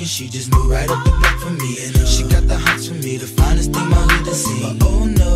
and she just moved right up the block for me. And she got the hots for me, the finest thing my hood has seen. Oh no.